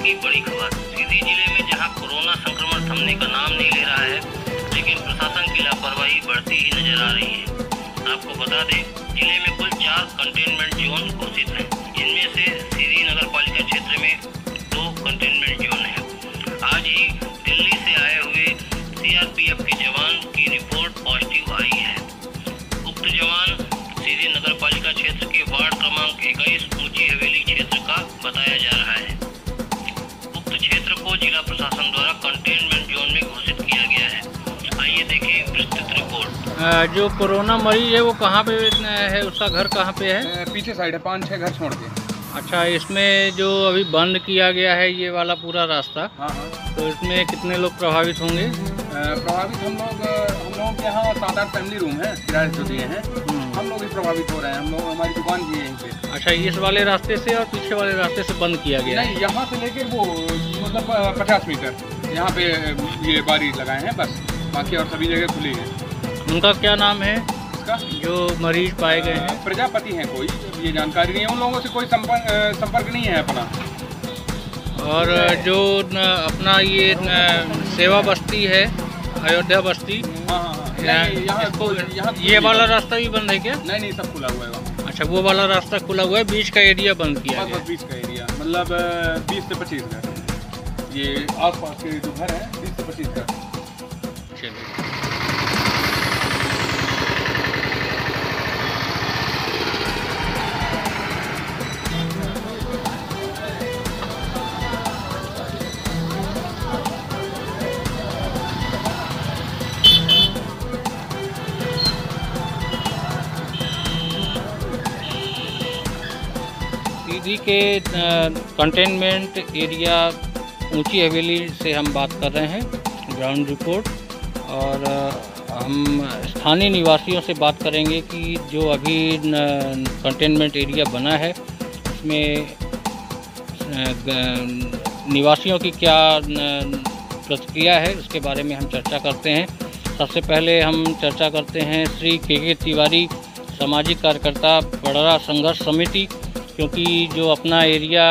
की बड़ी खबर। सीधी ज़िले में जहाँ कोरोना संक्रमण थमने का नाम नहीं ले रहा है, लेकिन प्रशासन की लापरवाही बढ़ती ही नज़र आ रही है। आपको बता दें, ज़िले में कुल चार कंटेनमेंट जोन घोषित हैं। जिनमें से सीधी नगर पालिका क्षेत्र में दो कंटेनमेंट जोन है। आज ही दिल्ली से आए हुए सीआरपीएफ के जवान की रिपोर्ट पॉजिटिव आई है। उक्त जवान सीधी नगर पालिका क्षेत्र के वार्ड क्रमांक इक्कीस, ऊँची हवेली क्षेत्र का बताया जा रहा है। जो कोरोना मरीज़ है वो कहाँ पे है? उसका घर कहाँ पे है? पीछे साइड है पाँच छः घर छोड़ के। अच्छा इसमें जो अभी बंद किया गया है ये वाला पूरा रास्ता हाँ हाँ। तो इसमें कितने लोग प्रभावित होंगे? प्रभावित हम लोग हम लोगों के यहाँ सात आठ फैमिली रूम है किराए जो दिए हैं। हम्म। हम लोग भी प्रभावित हो रहे हैं हम लोग हमारी दुकान भी है यहीं पे। अच्छा इस वाले रास्ते से और पीछे वाले रास्ते से बंद किया गया नहीं यहाँ से लेकर वो मतलब पचास मीटर यहाँ पे ये बारी लगाए हैं बस। बाकी और सभी जगह खुली है। उनका क्या नाम है? इसका जो मरीज़ पाए गए हैं। प्रजापति हैं कोई? ये जानकारी नहीं है। उन लोगों से कोई संपर्क संपर्क नहीं है अपना? और जो न, अपना ये न, सेवा बस्ती है अयोध्या बस्ती हाँ हाँ हाँ। यहाँ- ये वाला रास्ता भी बंद है क्या? नहीं नहीं सब खुला हुआ है अच्छा वो वाला रास्ता खुला हुआ है बीच का एरिया बंद किया बस बस का एरिया। मतलब बीस से पच्चीस घर। ये आसपास के जो घर है बीस से पच्चीस घर। चलिए। सीधी के कंटेनमेंट एरिया ऊँची हवेली से हम बात कर रहे हैं ग्राउंड रिपोर्ट और हम स्थानीय निवासियों से बात करेंगे कि जो अभी कंटेनमेंट एरिया बना है, उसमें निवासियों की क्या प्रतिक्रिया है, उसके बारे में हम चर्चा करते हैं। सबसे पहले हम चर्चा करते हैं श्री के के तिवारी सामाजिक कार्यकर्ता बड़रा संघर्ष समिति क्योंकि जो अपना एरिया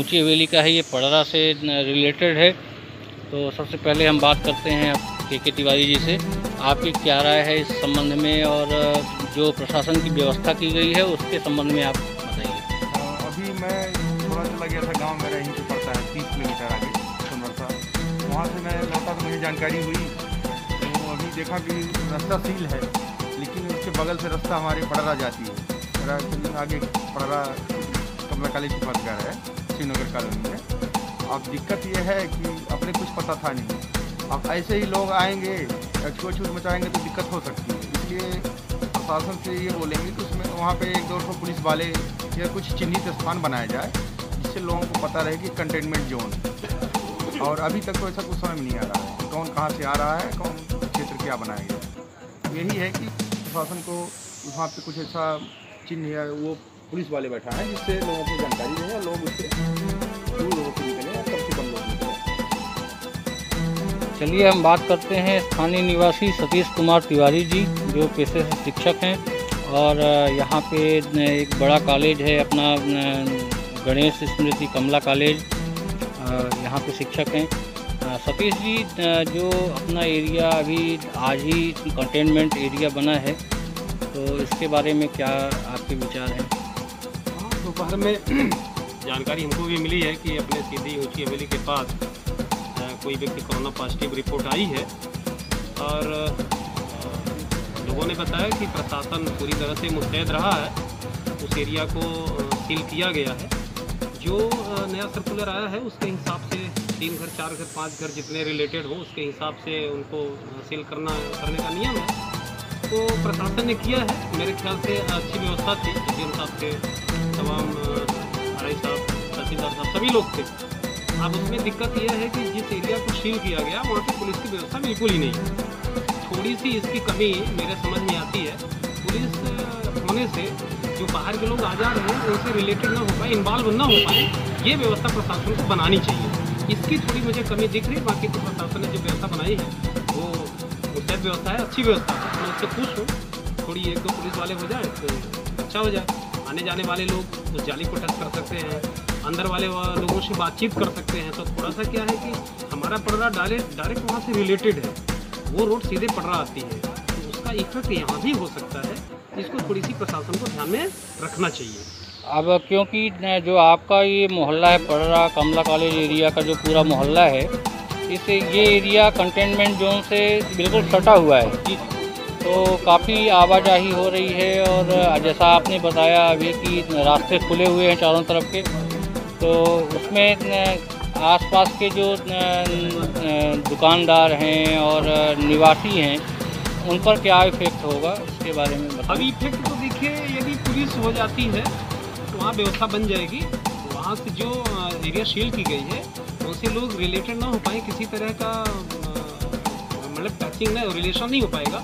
ऊँची हवेली का है, ये पड़रा से रिलेटेड है। तो सबसे पहले हम बात करते हैं के के तिवारी जी से। आपकी क्या राय है इस संबंध में और, जो प्रशासन की व्यवस्था की गई है, उसके संबंध में आप बताइए। अभी मैं थोड़ा चला गया था गाँव मेरा, यहीं पे पड़ता है, तीस किलोमीटर आगे सोनवर्षा वहाँ से मैं लौटा तो मुझे जानकारी हुई तो अभी देखा कि रास्ता सील है, लेकिन उसके बगल से रास्ता हमारे पड़रा जाती है। आगे पड़रा कमला कॉलेज के पास घर है, श्रीनगर कॉलोनी में। अब दिक्कत ये है कि अपने कुछ पता था नहीं। अब ऐसे ही लोग आएँगे छूट छूट मचाएँगे तो दिक्कत हो सकती है। इसलिए प्रशासन से ये बोलेंगे कि उसमें वहाँ पे एक दो ठो पुलिस वाले या कुछ चिन्हित स्थान बनाया जाए, जिससे लोगों को पता रहे कि कंटेनमेंट जोन और अभी तक तो ऐसा कुछ समझ नहीं आ रहा है। कौन कहाँ से आ रहा है, कौन क्षेत्र क्या बनाया गया यही है कि प्रशासन को वहाँ पे कुछ ऐसा चिन्ह वो पुलिस वाले बैठा है, जिससे लोगों को जानकारी रहे और लोग उससे दूर लोगों से या कम से कम लोग चलिए, हम बात करते हैं स्थानीय निवासी सतीश कुमार तिवारी जी, जो पेशे से शिक्षक हैं, और यहाँ पे एक बड़ा कॉलेज है, अपना गणेश स्मृति कमला कॉलेज यहाँ पे शिक्षक हैं। सतीश जी जो अपना एरिया अभी आज ही कंटेनमेंट एरिया बना है तो इसके बारे में क्या आपके विचार हैं? दोपहर में जानकारी हमको भी मिली है कि अपने सीधी ऊँची हवेली के पास कोई व्यक्ति कोरोना पॉजिटिव रिपोर्ट आई है। और लोगों ने बताया कि प्रशासन पूरी तरह से मुस्तैद रहा है। उस एरिया को सील किया गया है। जो नया सर्कुलर आया है, उसके हिसाब से तीन घर, चार घर, पाँच घर जितने रिलेटेड हो, उसके हिसाब से उनको सील करना, करने का नियम है। तो प्रशासन ने किया है। मेरे ख्याल से अच्छी व्यवस्था थी। जिस साहब से तमाम आर साहब, तहसीलदार साहब, सभी लोग थे। अब उसमें दिक्कत यह है कि जिस एरिया को सील किया गया, वहाँ पे पुलिस की व्यवस्था बिल्कुल ही नहीं है। थोड़ी सी इसकी कमी मेरे समझ में आती है। पुलिस होने से जो बाहर के लोग आ जा रहे हैं, उनसे रिलेटेड ना हो पाए इन्वॉल्व ना हो पाए, ये व्यवस्था प्रशासन को बनानी चाहिए। इसकी थोड़ी मुझे कमी दिख रही है, बाकी तो प्रशासन ने जो व्यवस्था बनाई है, वो मुस्तैद व्यवस्था है अच्छी व्यवस्था। है मैं उससे खुश हूँ। थोड़ी एक दो पुलिस वाले हो जाए तो अच्छा हो जाए। आने जाने वाले लोग उस जाली को टच कर सकते हैं। अंदर वाले लोगों से बातचीत कर सकते हैं। तो थोड़ा सा क्या है कि हमारा पड़रा डायरेक्ट डायरेक्ट वहाँ से रिलेटेड है। वो रोड सीधे पड़रा आती है। तो उसका इफ़ेक्ट यहाँ भी हो सकता है। इसको थोड़ी सी प्रशासन को ध्यान में रखना चाहिए। अब क्योंकि जो आपका ये मोहल्ला है पड़रा कमला कॉलेज एरिया का जो पूरा मोहल्ला है इस ये एरिया कंटेनमेंट जोन से बिल्कुल सटा हुआ है। तो काफ़ी आवाजाही हो रही है और जैसा आपने बताया अभी कि रास्ते खुले हुए हैं चारों तरफ़ के तो उसमें आसपास के जो दुकानदार हैं और निवासी हैं, उन पर क्या इफ़ेक्ट होगा, उसके बारे में अभी इफ़ेक्ट तो देखिए, यदि पुलिस हो जाती है तो वहाँ व्यवस्था बन जाएगी। वहाँ से जो एरिया सील की गई है उनसे लोग रिलेटेड ना हो पाए, किसी तरह का मतलब टचिंग ना रिलेशन नहीं हो पाएगा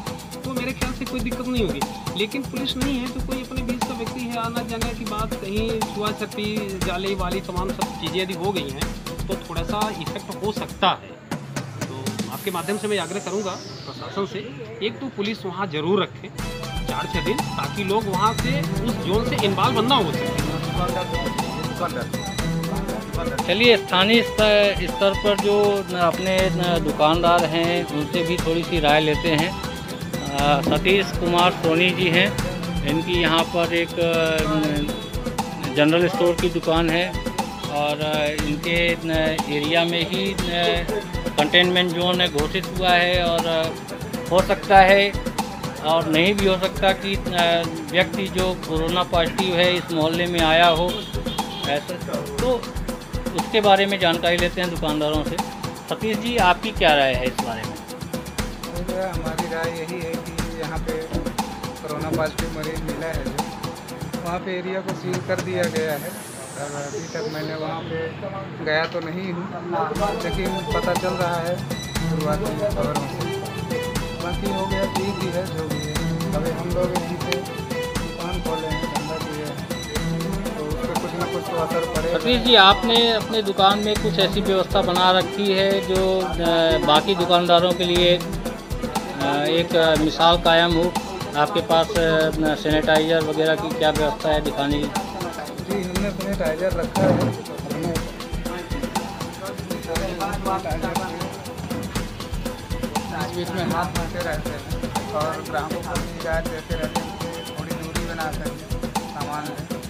तो मेरे ख्याल से कोई दिक्कत नहीं होगी। लेकिन पुलिस नहीं है तो कोई अपने बीच का व्यक्ति है, आना जाने की बात कहीं, छुआ छपी, जाली वाली तमाम सब चीज़ें यदि हो गई हैं तो थोड़ा सा इफ़ेक्ट हो सकता है। तो आपके माध्यम से मैं आग्रह करूँगा प्रशासन से, एक तो पुलिस वहाँ ज़रूर रखे चार छः दिन, ताकि लोग वहाँ से उस जोन से इन्वॉल्व ना हो सके। चलिए, स्थानीय स्तर पर जो अपने दुकानदार हैं, उनसे भी थोड़ी सी राय लेते हैं। सतीश कुमार सोनी जी हैं। इनकी यहाँ पर एक जनरल स्टोर की दुकान है और इनके एरिया में ही कंटेनमेंट जोन घोषित हुआ है और हो सकता है और नहीं भी हो सकता कि व्यक्ति जो कोरोना पॉजिटिव है, इस मोहल्ले में आया हो। ऐसा तो उसके बारे में जानकारी लेते हैं दुकानदारों से। सतीश जी, आपकी क्या राय है इस बारे में? हमारी राय यही है कि यहाँ पे कोरोना पॉजिटिव मरीज़ मिला है वहाँ पे एरिया को सील कर दिया गया है। अभी तक मैंने वहाँ पे गया तो नहीं हूँ, लेकिन पता चल रहा है शुरुआती खबरों से। बाकी हो गया ठीक ही है, जो भी है। अभी हम लोग यहीं पे दुकान खोले हैं कुछ ना कुछ तो असर सतीश जी आपने अपने दुकान में कुछ ऐसी व्यवस्था बना रखी है जो बाकी दुकानदारों के लिए एक मिसाल कायम हो? आपके पास सैनिटाइजर वगैरह की क्या व्यवस्था है दिखाने की? जी हमने सैनिटाइजर रखा है। बीच में हाथ धोते रहते हैं और ग्राहकों को भी हिदायत देते रहते हैं थोड़ी दूरी बना कर सामान लें।